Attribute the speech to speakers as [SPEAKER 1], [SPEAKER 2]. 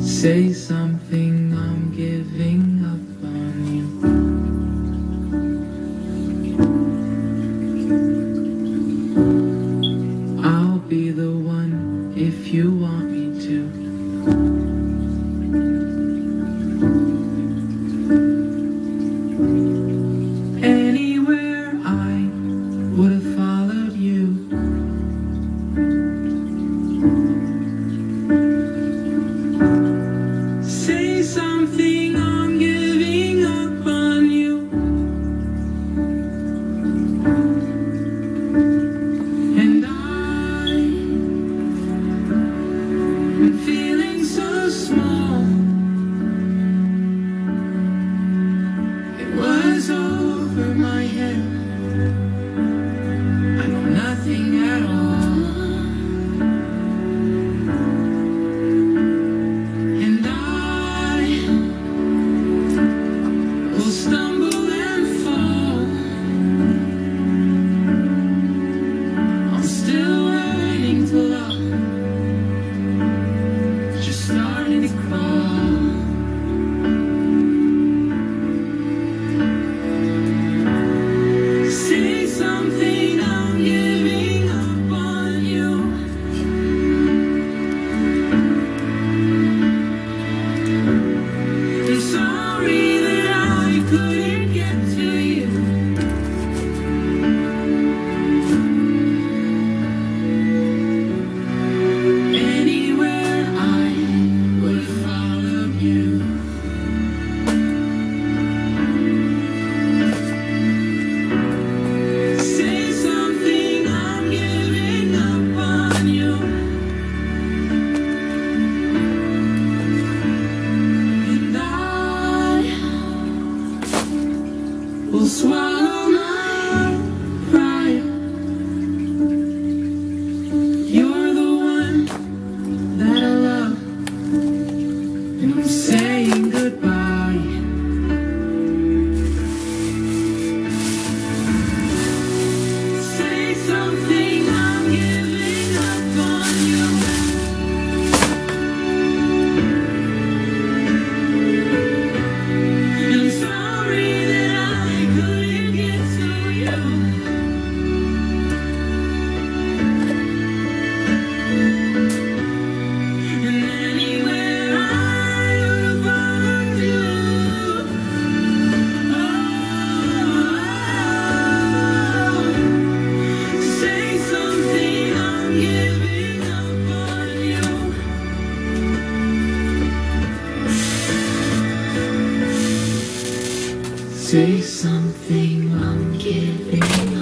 [SPEAKER 1] Say something, I'm giving and I'm Say something, I'm giving up.